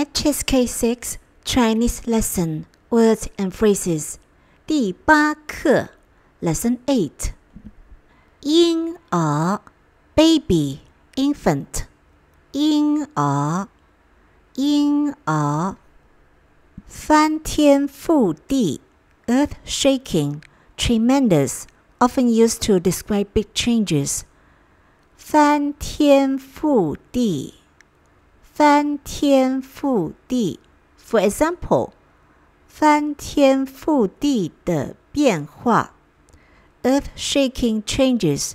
HSK6 Chinese Lesson Words and Phrases 第八课 Lesson 8婴儿 Baby Infant 婴儿婴儿翻天覆地 Earth shaking Tremendous Often used to describe big changes 翻天覆地 翻天覆地，for example，翻天覆地的变化，earth-shaking changes,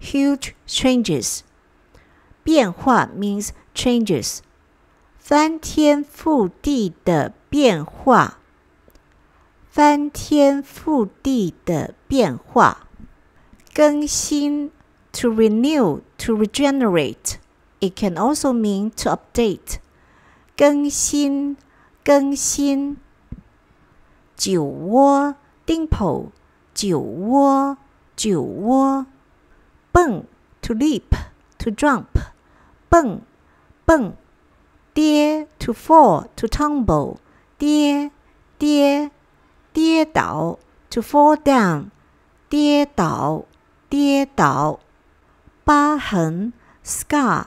huge changes。变化 means changes。翻天覆地的变化，翻天覆地的变化。更新 to renew, to regenerate。 it can also mean to update. 更新，更新。酒窝，dimple，酒窝，酒窝。蹦，to leap，to jump。蹦，蹦。跌，to fall，to tumble。跌，跌，跌倒，to fall down。跌倒，跌倒。疤痕，scar。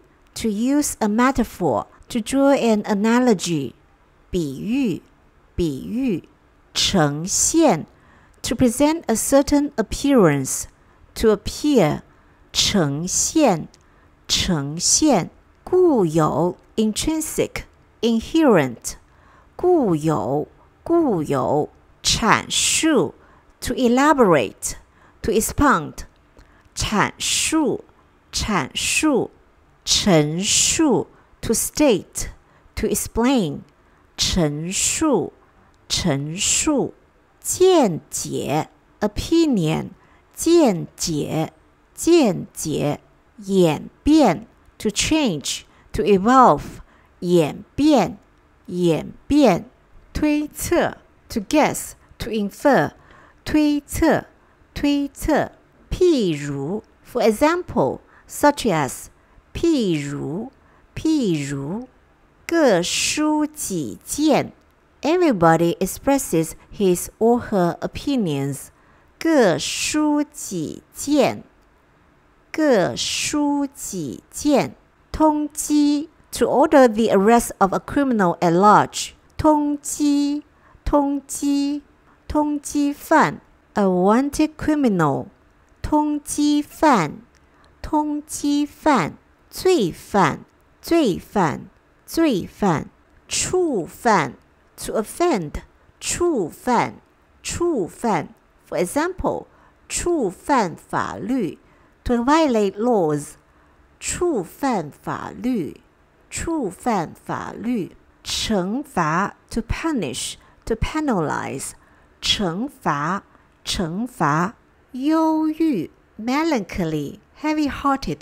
to use a metaphor, to draw an analogy, 比喻，比喻，呈现，to present a certain appearance, to appear, 呈现，呈现，固有，intrinsic, inherent, 固有，固有，阐述，to elaborate, to expound, 阐述，阐述。 陈述 to state to explain 陈述陈述见解 opinion 见解见解演变 to change to evolve 演变演变推测 to guess to infer 推测推测譬如 for example such as 譬如，譬如，各抒己见。Everybody expresses his or her opinions. 各抒己见，各抒己见。通缉，to order the arrest of a criminal at large. 通缉，通缉，通缉犯，a wanted criminal. 通缉犯，通缉犯。 罪犯，罪犯，罪犯，触犯，to offend，触犯，触犯。For example，触犯法律，to violate laws，触犯法律，触犯法律。惩罚，to punish，to penalize，惩罚，惩罚。忧郁，melancholy，heavy-hearted。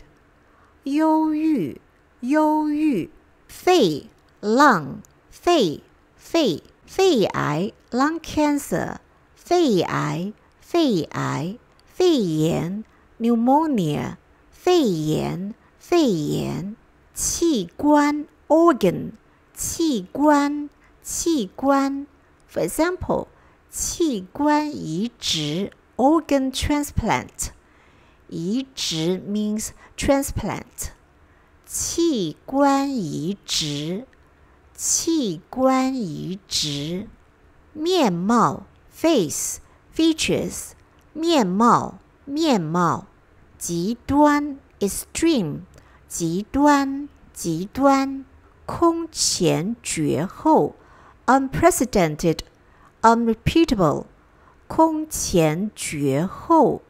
忧郁，忧郁，肺，lung，肺，肺，肺癌，lung cancer，肺癌，肺癌，肺炎，pneumonia，肺炎，肺炎，器官，organ，器官，器官，for example，器官移植，organ transplant。 移植 means transplant，器官移植，器官移植，面貌 face features，面貌面貌，极端 extreme，极端极端，空前绝后 unprecedented unrepeatable，空前绝后。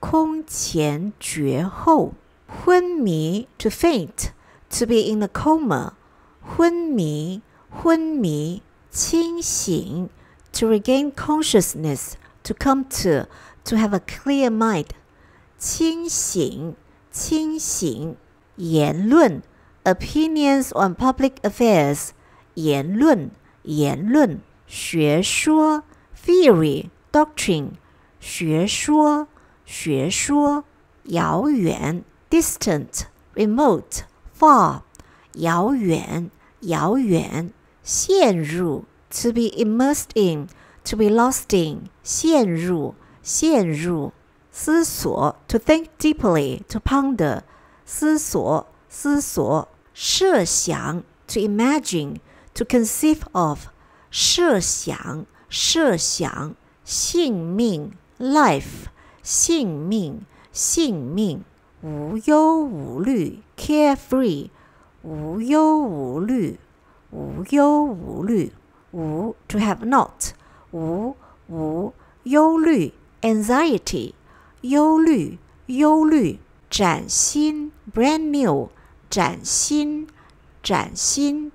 空前绝后，昏迷 to faint to be in a coma，昏迷昏迷 清醒，to regain consciousness, to come to, to have a clear mind。清醒，清醒。言论，opinions on public affairs。言论，言论。学说，theory, doctrine。学说， 学说。遥远，distant, remote, far。遥远，遥远。陷入，to be immersed in，to be lost in，陷入，陷入。思索，to think deeply，to ponder，思索，思索。设想，to imagine，to conceive of，设想，设想。性命，life， 性命，性命。无忧无虑，carefree，无忧无虑。无忧无虑，无 to have not，无无忧虑 anxiety，忧虑忧虑崭新 brand new，崭新崭新